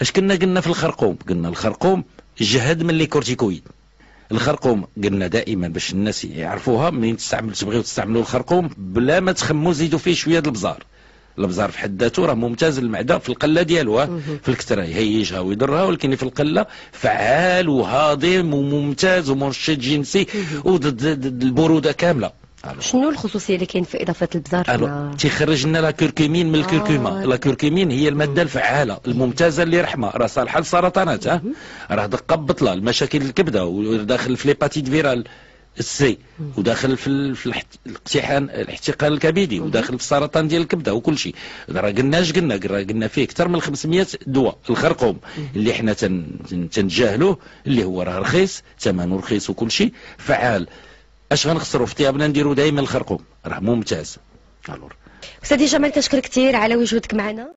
اش كنا قلنا في الخرقوم؟ قلنا الخرقوم جهد من les corticoïdes الخرقوم قلنا دائما باش الناس يعرفوها منين تستعمل تبغيو تستعملوا الخرقوم بلا ما تخموا زيدوا فيه شوية البزار. البزار في حد ذاته راه ممتاز للمعدة في القلة ديالو في الكترة يهيجها ويضرها ولكن في القلة فعال وهاضم وممتاز ومنشط جنسي وضد البرودة كاملة. شنو الخصوصية اللي كاين في إضافة البزار تيخرج لنا la curcumine من الكركومه آه. la curcumine هي المادة الفعالة الممتازة اللي رحمة. راه صالحة للسرطانات ها؟ راه دقة بطلة. المشاكل الكبدة وداخل في l'hépatite virale C وداخل في في الاقتحام الاحتقان الكبدي. وداخل في السرطان ديال الكبدة وكل شيء. راه قلنا اش قلنا؟ قلنا فيه أكثر من 500 دواء الخرقوم. اللي حنا تنجاهلوه اللي هو راه رخيص ثمنه رخيص وكل شيء فعال. اش غنخسروا في ثيابنا نديروا دائما الخرقوم. راه ممتاز. استاذي جمال تشكر كثير على وجودك معنا؟